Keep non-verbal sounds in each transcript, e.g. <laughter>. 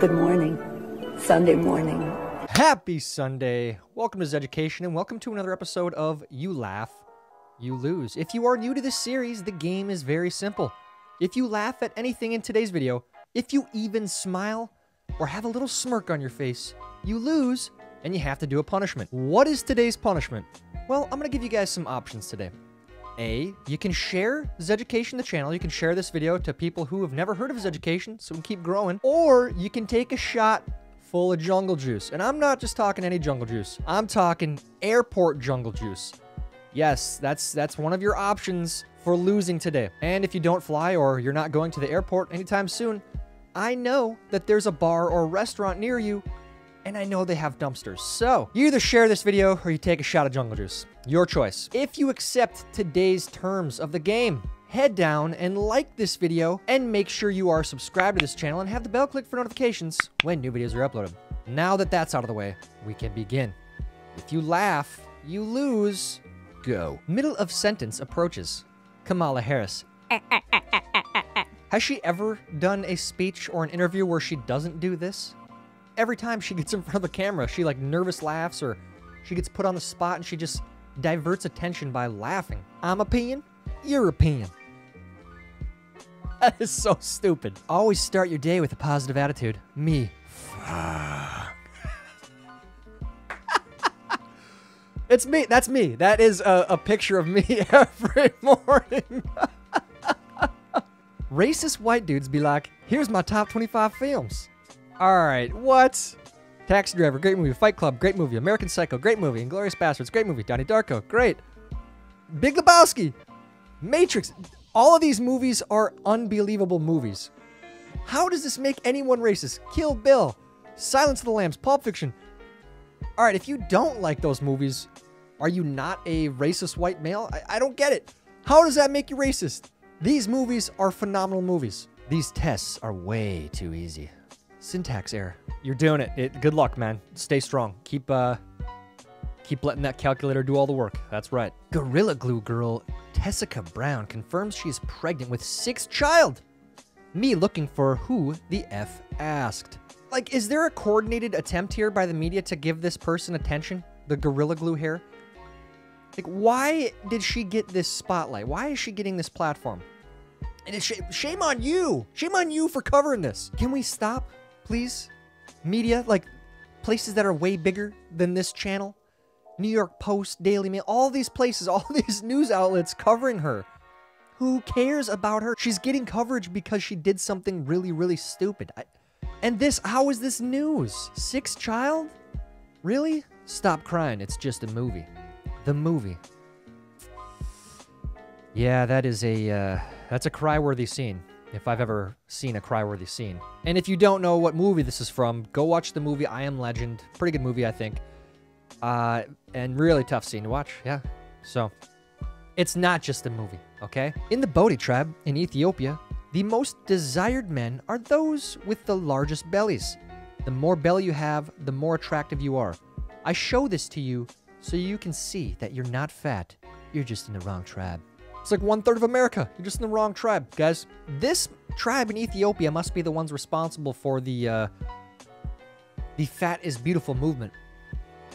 Good morning. Sunday morning. Happy Sunday. Welcome to Zeducation and welcome to another episode of You Laugh, You Lose. If you are new to this series, the game is very simple. If you laugh at anything in today's video, if you even smile or have a little smirk on your face, you lose and you have to do a punishment. What is today's punishment? Well, I'm going to give you guys some options today. A, you can share Zeducation, the channel. You can share this video to people who have never heard of Zeducation, so we can keep growing. Or you can take a shot full of jungle juice. And I'm not just talking any jungle juice. I'm talking airport jungle juice. Yes, that's that's one of your options for losing today. And if you don't fly or you're not going to the airport anytime soon, I know that there's a bar or a restaurant near you and I know they have dumpsters. So you either share this video or you take a shot of jungle juice. Your choice. If you accept today's terms of the game, head down and like this video and make sure you are subscribed to this channel and have the bell click for notifications when new videos are uploaded. Now that that's out of the way, we can begin. If you laugh, you lose. Go. Middle of sentence approaches. Kamala Harris. Has she ever done a speech or an interview where she doesn't do this? every time she gets in front of the camera, she like nervous laughs or she gets put on the spot and she just diverts attention by laughing. I'm a peon, you're a peon. <laughs> That is so stupid. Always start your day with a positive attitude. Me. <laughs> it's me. That's me. That is a, a picture of me <laughs> every morning. Racist white dudes be like, here's my top 25 films. All right, what? Taxi Driver, great movie. Fight Club, great movie. American Psycho, great movie. Inglorious Bastards, great movie. Donnie Darko, great. Big Lebowski, Matrix. All of these movies are unbelievable movies. How does this make anyone racist? Kill Bill, Silence of the Lambs, Pulp Fiction. All right, if you don't like those movies, are you not a racist white male? I, I don't get it. How does that make you racist? These movies are phenomenal movies. These tests are way too easy. Syntax error. You're doing it. it. Good luck, man. Stay strong. Keep uh keep letting that calculator do all the work. That's right. Gorilla Glue girl Tessica Brown confirms she is pregnant with sixth child. Me looking for who the F asked. Like, is there a coordinated attempt here by the media to give this person attention? The Gorilla Glue hair? Like, why did she get this spotlight? Why is she getting this platform? And it's sh shame on you. Shame on you for covering this. Can we stop please? Media, like places that are way bigger than this channel. New York Post, Daily Mail, all these places, <laughs> all these news outlets covering her. Who cares about her? She's getting coverage because she did something really, really stupid. I, and this, how is this news? Sixth child? Really? Stop crying. It's just a movie. The movie. Yeah, that is a, uh, that's a cry-worthy scene if I've ever seen a cry-worthy scene. And if you don't know what movie this is from, go watch the movie I Am Legend. Pretty good movie, I think. Uh, and really tough scene to watch, yeah. So, it's not just a movie, okay? In the Bodi tribe in Ethiopia, the most desired men are those with the largest bellies. The more belly you have, the more attractive you are. I show this to you so you can see that you're not fat, you're just in the wrong tribe. It's like one third of America. You're just in the wrong tribe, guys. This tribe in Ethiopia must be the ones responsible for the uh, the fat is beautiful movement.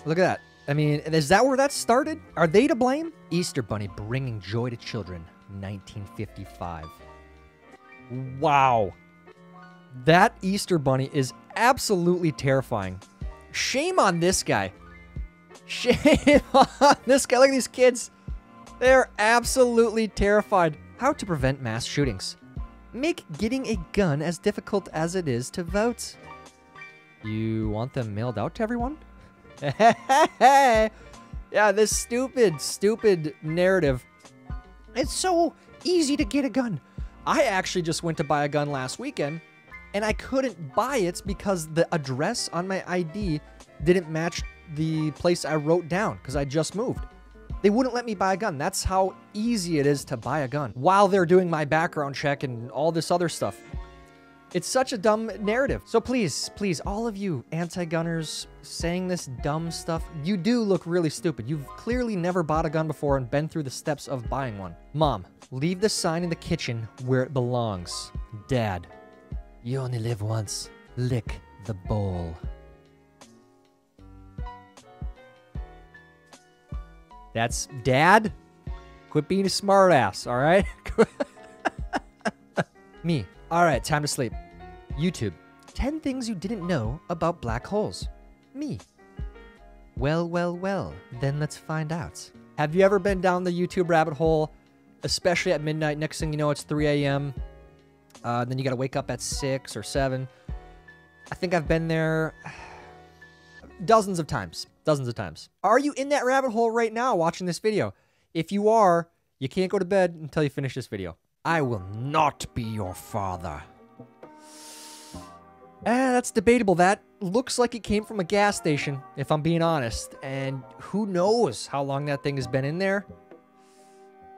Look at that. I mean, is that where that started? Are they to blame? Easter Bunny bringing joy to children, 1955. Wow. That Easter Bunny is absolutely terrifying. Shame on this guy. Shame <laughs> on this guy. Look at these kids. They're absolutely terrified. How to prevent mass shootings. Make getting a gun as difficult as it is to vote. You want them mailed out to everyone? <laughs> yeah, this stupid, stupid narrative. It's so easy to get a gun. I actually just went to buy a gun last weekend and I couldn't buy it because the address on my ID didn't match the place I wrote down because I just moved. They wouldn't let me buy a gun. That's how easy it is to buy a gun while they're doing my background check and all this other stuff. It's such a dumb narrative. So please, please, all of you anti-gunners saying this dumb stuff, you do look really stupid. You've clearly never bought a gun before and been through the steps of buying one. Mom, leave the sign in the kitchen where it belongs. Dad, You only live once. Lick the bowl. That's dad. Quit being a smartass, all right? <laughs> Me. All right, time to sleep. YouTube. 10 things you didn't know about black holes. Me. Well, well, well. Then let's find out. Have you ever been down the YouTube rabbit hole, especially at midnight? Next thing you know, it's 3 a.m. Uh, then you got to wake up at 6 or 7. I think I've been there dozens of times. Dozens of times. Are you in that rabbit hole right now watching this video? If you are, you can't go to bed until you finish this video. I will not be your father. Eh, that's debatable. That looks like it came from a gas station, if I'm being honest. And who knows how long that thing has been in there?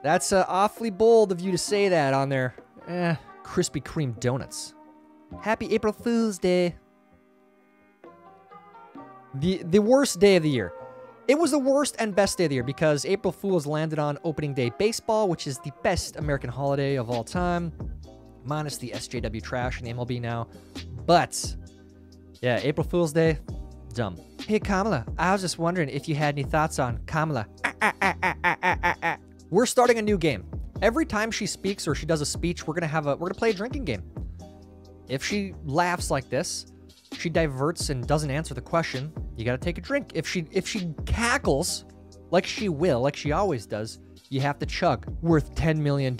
That's uh, awfully bold of you to say that on there. Eh, Krispy Kreme donuts. Happy April Fool's Day. The the worst day of the year. It was the worst and best day of the year because April Fools landed on opening day baseball, which is the best American holiday of all time, minus the SJW trash in the MLB now. But yeah, April Fool's Day, dumb. Hey Kamala, I was just wondering if you had any thoughts on Kamala. <laughs> We're starting a new game. Every time she speaks or she does a speech, we're gonna have a we're gonna play a drinking game. If she laughs like this, she diverts and doesn't answer the question, you gotta take a drink. If she if she cackles, like she will, like she always does, you have to chug. Worth $10 million.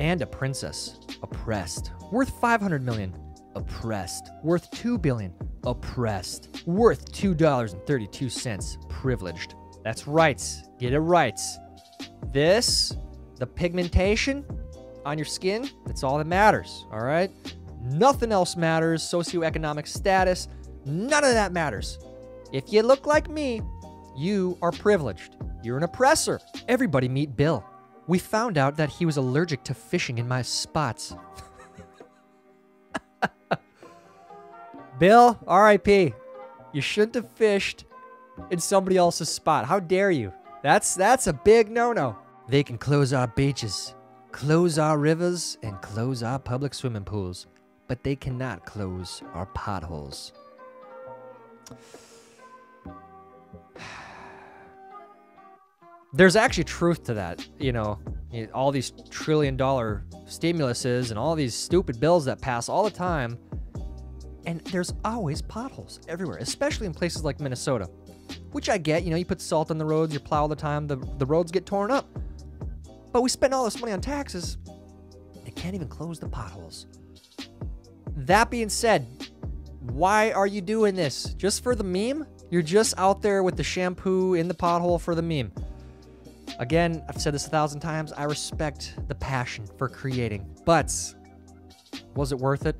And a princess. Oppressed. Worth 500 million. Oppressed. Worth 2 billion. Oppressed. Worth $2.32. Privileged. That's right. Get it right. This, the pigmentation on your skin, that's all that matters. All right? Nothing else matters. Socioeconomic status, none of that matters. If you look like me, you are privileged. You're an oppressor. Everybody meet Bill. We found out that he was allergic to fishing in my spots. <laughs> Bill, RIP. You shouldn't have fished in somebody else's spot. How dare you? That's that's a big no-no. They can close our beaches, close our rivers, and close our public swimming pools, but they cannot close our potholes. There's actually truth to that, you know, all these trillion dollar stimuluses and all these stupid bills that pass all the time. And there's always potholes everywhere, especially in places like Minnesota, which I get. You know, you put salt on the roads, you plow all the time, the, the roads get torn up. But we spend all this money on taxes, they can't even close the potholes. That being said, why are you doing this? Just for the meme? You're just out there with the shampoo in the pothole for the meme. Again, I've said this a thousand times. I respect the passion for creating, but was it worth it?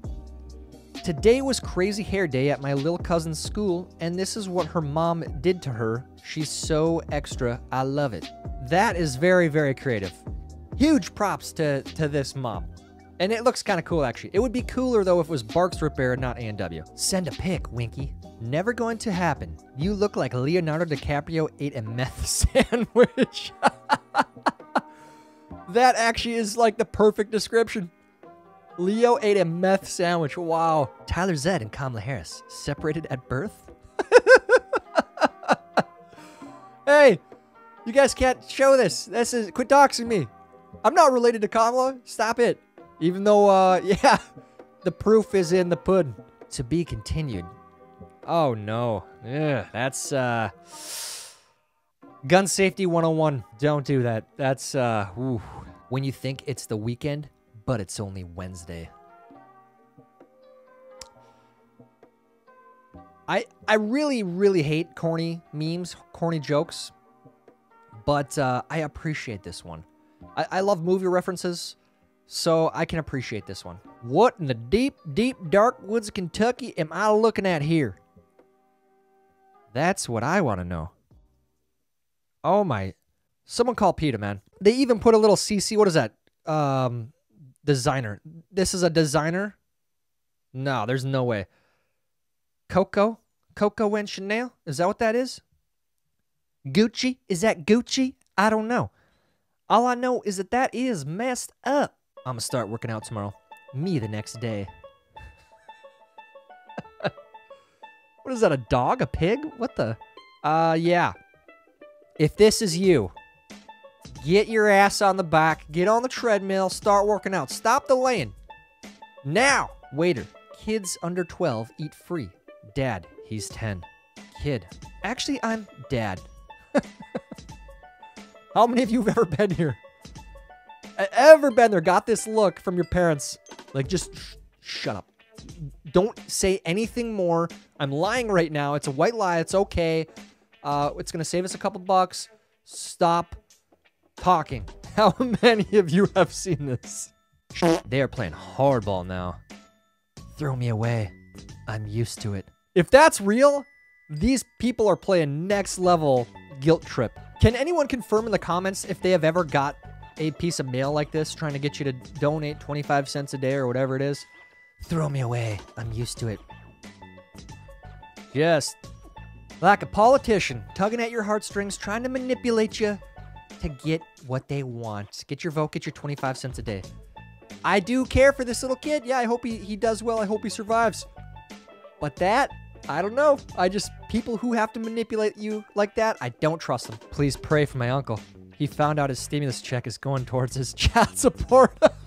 Today was crazy hair day at my little cousin's school, and this is what her mom did to her. She's so extra. I love it. That is very, very creative. Huge props to, to this mom. And it looks kind of cool, actually. It would be cooler, though, if it was Barks Repair, not A&W. Send a pic, Winky. Never going to happen. You look like Leonardo DiCaprio ate a meth <laughs> sandwich. <laughs> that actually is like the perfect description. Leo ate a meth sandwich. Wow. Tyler Zed and Kamala Harris separated at birth? <laughs> hey, you guys can't show this. This is quit doxing me. I'm not related to Kamala. Stop it. Even though, uh, yeah, the proof is in the pudding. To be continued. Oh no. Yeah, that's uh Gun safety 101. Don't do that. That's uh ooh. when you think it's the weekend, but it's only Wednesday. I I really really hate corny memes, corny jokes, but uh, I appreciate this one. I, I love movie references, so I can appreciate this one. What in the deep, deep, dark woods of Kentucky am I looking at here? That's what I want to know. Oh my. Someone call PETA, man. They even put a little CC. What is that? Um, designer. This is a designer? No, there's no way. Coco? Coco and Chanel? Is that what that is? Gucci? Is that Gucci? I don't know. All I know is that that is messed up. I'm gonna start working out tomorrow. Me the next day. What is that, a dog? A pig? What the? Uh, yeah. If this is you, get your ass on the back, get on the treadmill, start working out. Stop delaying. Now! Waiter, kids under 12 eat free. Dad, he's 10. Kid, actually, I'm dad. <laughs> How many of you have ever been here? Ever been there? Got this look from your parents? Like, just sh- shut up. Don't say anything more. I'm lying right now. It's a white lie. It's okay. Uh, it's gonna save us a couple bucks. Stop talking. <laughs> How many of you have seen this? They are playing hardball now. Throw me away. I'm used to it. If that's real, these people are playing next level guilt trip. Can anyone confirm in the comments if they have ever got a piece of mail like this trying to get you to donate 25 cents a day or whatever it is? Throw me away. I'm used to it. Just like a politician tugging at your heartstrings, trying to manipulate you to get what they want. Get your vote, get your 25 cents a day. I do care for this little kid. Yeah, I hope he, he does well. I hope he survives. But that, I don't know. I just, people who have to manipulate you like that, I don't trust them. Please pray for my uncle. He found out his stimulus check is going towards his <laughs> child support. <laughs>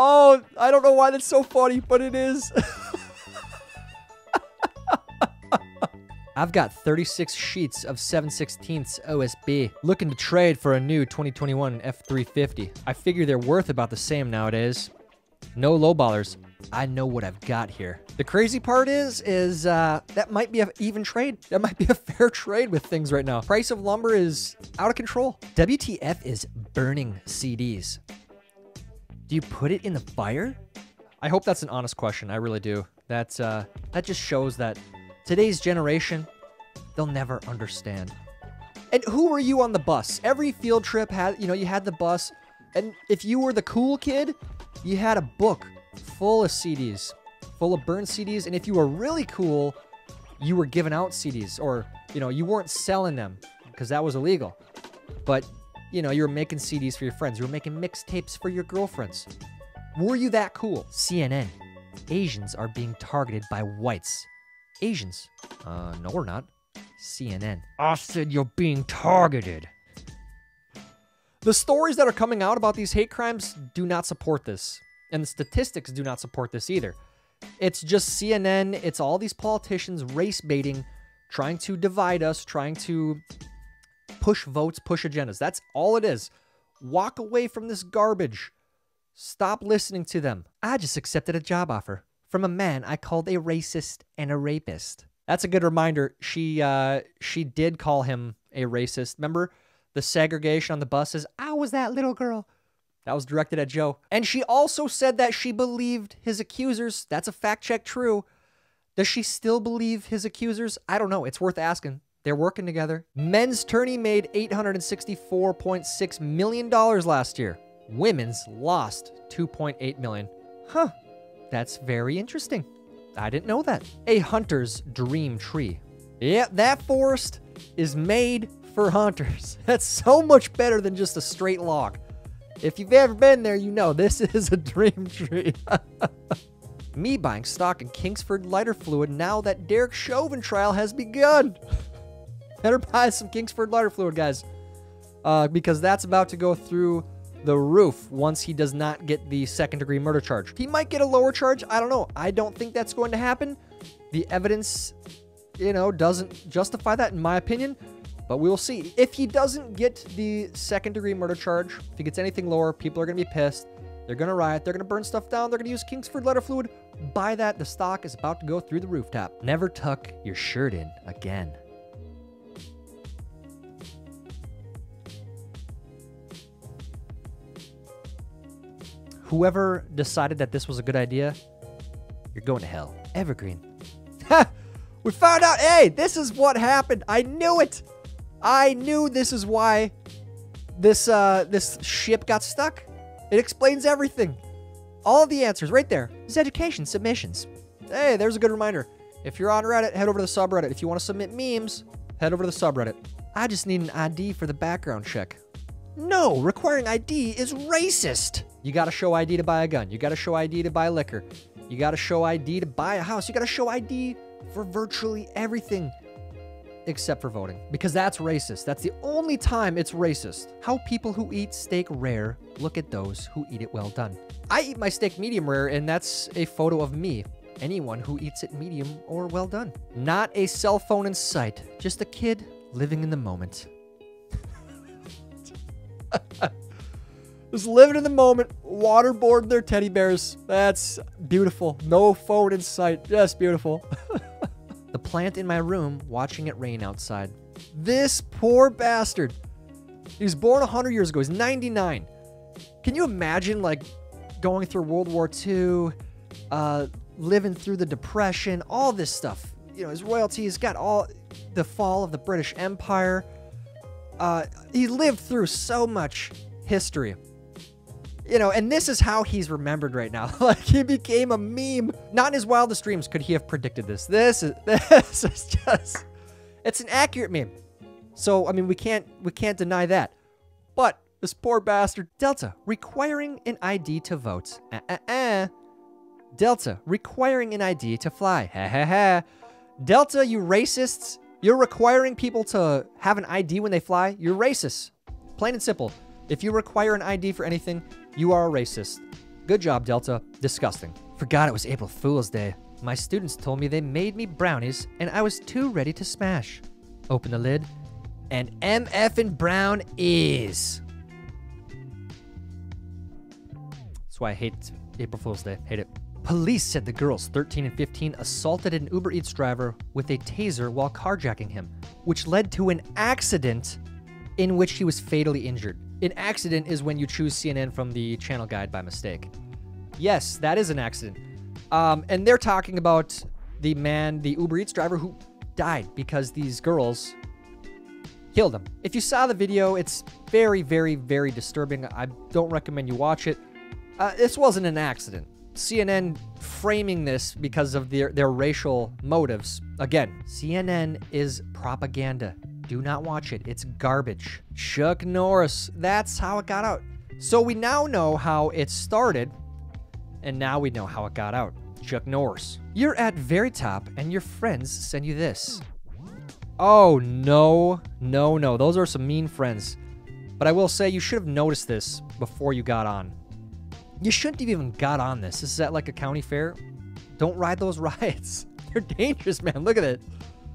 oh, I don't know why that's so funny, but it is. I've got 36 sheets of 7 16ths OSB. Looking to trade for a new 2021 F350. I figure they're worth about the same nowadays. No lowballers. I know what I've got here. The crazy part is, is uh, that might be an even trade. That might be a <laughs> fair trade with things right now. Price of lumber is out of control. WTF is burning CDs. Do you put it in the fire? I hope that's an honest question. I really do. That's uh, that just shows that today's generation, they'll never understand. And who were you on the bus? Every field trip had, you know, you had the bus, and if you were the cool kid, you had a book full of CDs, full of burned CDs, and if you were really cool, you were giving out CDs, or you know, you weren't selling them because that was illegal. But you know, you were making CDs for your friends. You were making mixtapes for your girlfriends. Were you that cool? CNN. Asians are being targeted by whites. Asians. Uh, no, we're not. CNN. I said you're being targeted. The stories that are coming out about these hate crimes do not support this. And the statistics do not support this either. It's just CNN, it's all these politicians race baiting, trying to divide us, trying to push votes, push agendas. That's all it is. Walk away from this garbage. Stop listening to them. I just accepted a job offer from a man I called a racist and a rapist. That's a good reminder. She uh, she did call him a racist. Remember the segregation on the buses? I was that little girl. That was directed at Joe. And she also said that she believed his accusers. That's a fact check true. Does she still believe his accusers? I don't know. It's worth asking. They're working together. Men's tourney made $864.6 million last year. Women's lost 2.8 million. Huh. That's very interesting. I didn't know that. A hunter's dream tree. Yeah, that forest is made for hunters. <laughs> That's so much better than just a straight log. If you've ever been there, you know this <laughs> is a dream tree. <laughs> Me buying stock in Kingsford lighter fluid now that Derek Chauvin trial has begun. Better buy some Kingsford lighter fluid, guys. Uh, because that's about to go through the roof once he does not get the second degree murder charge. He might get a lower charge. I don't know. I don't think that's going to happen. The evidence, you know, doesn't justify that, in my opinion. But we will see. If he doesn't get the second degree murder charge, if he gets anything lower, people are going to be pissed. They're going to riot. They're going to burn stuff down. They're going to use Kingsford lighter fluid. Buy that. The stock is about to go through the rooftop. Never tuck your shirt in again. Whoever decided that this was a good idea, you're going to hell. Evergreen. <laughs> We found out. Hey, this is what happened. I knew it. I knew this is why this uh this ship got stuck. It explains everything. All of the answers right there. Zeducation submissions. Hey, there's a good reminder. If you're on Reddit, head over to the subreddit. If you want to submit memes, head over to the subreddit. I just need an ID for the background check. No, requiring ID is racist. You gotta show ID to buy a gun. You gotta show ID to buy liquor. You got to show ID to buy a house. You got to show ID for virtually everything except for voting because that's racist. That's the only time it's racist. How people who eat steak rare look at those who eat it well done. I eat my steak medium rare, and that's a photo of me. Anyone who eats it medium or well done. Not a cell phone in sight, just a kid living in the moment. <laughs> Just living in the moment, waterboard their teddy bears. That's beautiful. No phone in sight, just beautiful. <laughs> the plant in my room watching it rain outside. This poor bastard. He was born 100 years ago. He's 99. Can you imagine, like, going through World War II, uh, living through the Depression, all this stuff? You know, his royalty, he's got all the fall of the British Empire. Uh, he lived through so much history you know, and this is how he's remembered right now. <laughs> like he became a meme. Not in his wildest dreams could he have predicted this. This is <laughs> this is just it's an accurate meme. So I mean we can't we can't deny that. But this poor bastard Delta requiring an ID to vote. Uh, uh, uh. Delta requiring an ID to fly. Ha ha ha. Delta, you racists. You're requiring people to have an ID when they fly. You're racist. Plain and simple. If you require an ID for anything, you are a racist. Good job, Delta. Disgusting. Forgot it was April Fool's Day. My students told me they made me brownies, and I was too ready to smash. Open the lid, and MF and Brown is. That's why I hate April Fool's Day. Hate it. Police said the girls 13 and 15 assaulted an Uber Eats driver with a taser while carjacking him, which led to an accident in which he was fatally injured. An accident is when you choose CNN from the channel guide by mistake. Yes, that is an accident. Um, and they're talking about the man, the Uber Eats driver who died because these girls killed him. If you saw the video, it's very, very, very disturbing. I don't recommend you watch it. Uh, this wasn't an accident. CNN framing this because of their, their racial motives. Again, CNN is propaganda. Do not watch it. It's garbage. Chuck Norris. That's how it got out. So we now know how it started, and now we know how it got out. Chuck Norris. You're at very top, and your friends send you this. Oh, no. No, no. Those are some mean friends. But I will say, you should have noticed this before you got on. You shouldn't have even got on this. This is at like a county fair. Don't ride those <laughs> rides. They're dangerous, man. Look at it.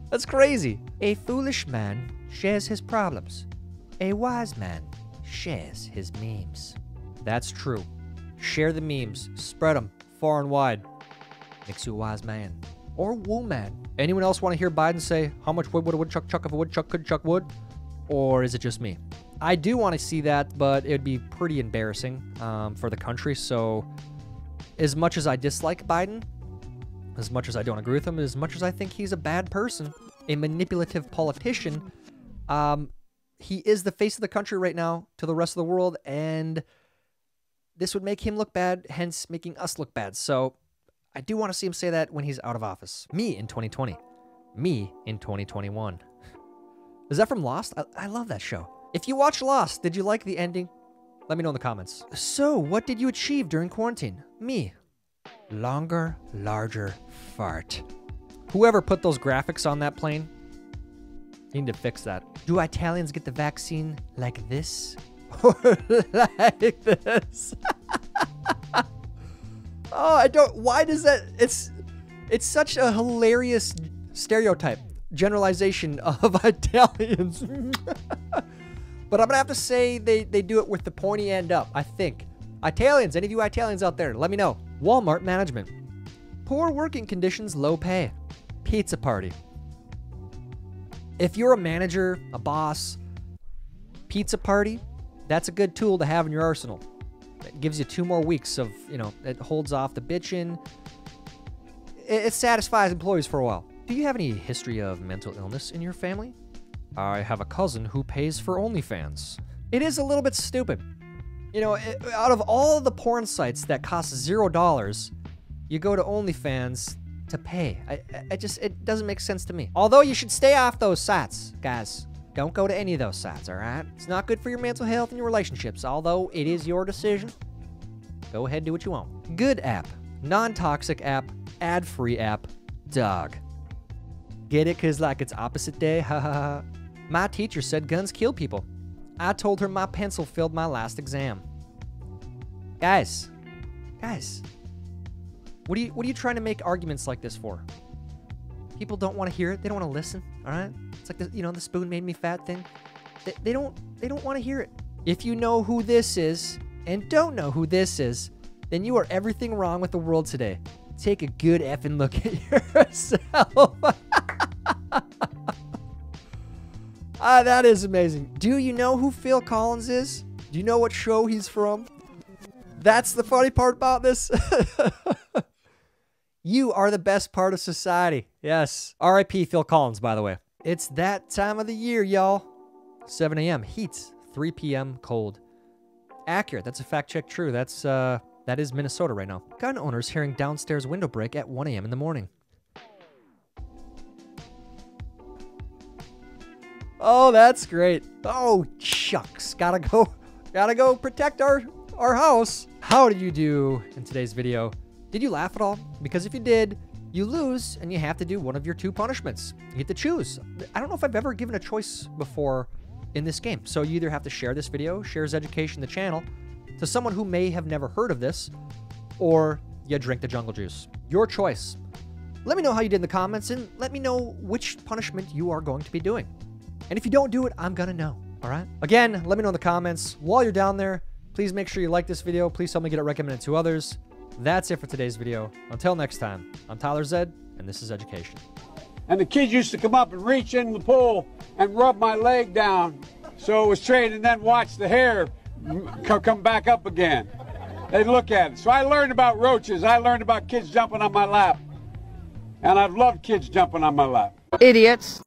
That's crazy. A foolish man shares his problems. A wise man shares his memes. That's true. Share the memes. Spread them far and wide. Makes you a wise man. Or woman. Anyone else want to hear Biden say, how much wood would a woodchuck chuck if a woodchuck could chuck wood? Or is it just me? I do want to see that, but it would be pretty embarrassing um, for the country. So, as much as I dislike Biden, as much as I don't agree with him, as much as I think he's a bad person, a manipulative politician, um, he is the face of the country right now to the rest of the world, and this would make him look bad, hence making us look bad. So I do want to see him say that when he's out of office. Me in 2020. Me in 2021. <laughs> Is that from Lost? I, I love that show. If you watch Lost, did you like the ending? Let me know in the comments. So, what did you achieve during quarantine? Me. Longer, larger fart. Whoever put those graphics on that plane, need to fix that. Do Italians get the vaccine like this? <laughs> Or like this? <laughs> oh, I don't. Why does that? It's it's such a hilarious stereotype, generalization of <laughs> Italians. but I'm gonna have to say they they do it with the pointy end up. I think Italians. Any of you Italians out there, let me know. Walmart management. Poor working conditions, low pay. Pizza party. If you're a manager, a boss, pizza party, that's a good tool to have in your arsenal. It gives you two more weeks of, you know, it holds off the bitching. It, it satisfies employees for a while. Do you have any history of mental illness in your family? I have a cousin who pays for OnlyFans. It is a little bit stupid. You know, it, out of all the porn sites that cost zero dollars, you go to OnlyFans to pay. I, I just, it doesn't make sense to me. Although you should stay off those sites, guys. Don't go to any of those sites, all right? It's not good for your mental health and your relationships, although it is your decision. Go ahead, and do what you want. Good app. non toxic app, ad free app, dog. Get it? Because, like, it's opposite day? Ha ha ha. My teacher said guns kill people. I told her my pencil failed my last exam. Guys, guys, what are you what are you trying to make arguments like this for? People don't want to hear it. They don't want to listen. All right. It's like the you know the spoon made me fat thing. They, they don't they don't want to hear it. If you know who this is and don't know who this is, then you are everything wrong with the world today. Take a good effing look at <laughs> yourself. Ah, that is amazing. Do you know who Phil Collins is? Do you know what show he's from? That's the funny part about this. <laughs> you are the best part of society. Yes. R.I.P. Phil Collins, by the way. It's that time of the year, y'all. 7 a.m. Heat. 3 p.m. Cold. Accurate. That's a fact check true. That's uh that is Minnesota right now. Gun owners hearing downstairs window break at 1 a.m. in the morning. Oh, that's great. Oh, shucks. Gotta go. <laughs> Gotta go protect our our house. How did you do in today's video? Did you laugh at all? Because if you did, you lose and you have to do one of your two punishments. You get to choose. I don't know if I've ever given a choice before in this game. So you either have to share this video, share Zeducation the channel, to someone who may have never heard of this, or you drink the jungle juice. Your choice. Let me know how you did in the comments and let me know which punishment you are going to be doing. And if you don't do it, I'm gonna know, all right? Again, let me know in the comments. While you're down there, please make sure you like this video. Please help me get it recommended to others. That's it for today's video. Until next time, I'm Tyler Zed, and this is Zeducation. And the kids used to come up and reach in the pool and rub my leg down so it was straight and then watch the hair come back up again. They'd look at it. So I learned about roaches. I learned about kids jumping on my lap. And I've loved kids jumping on my lap. Idiots.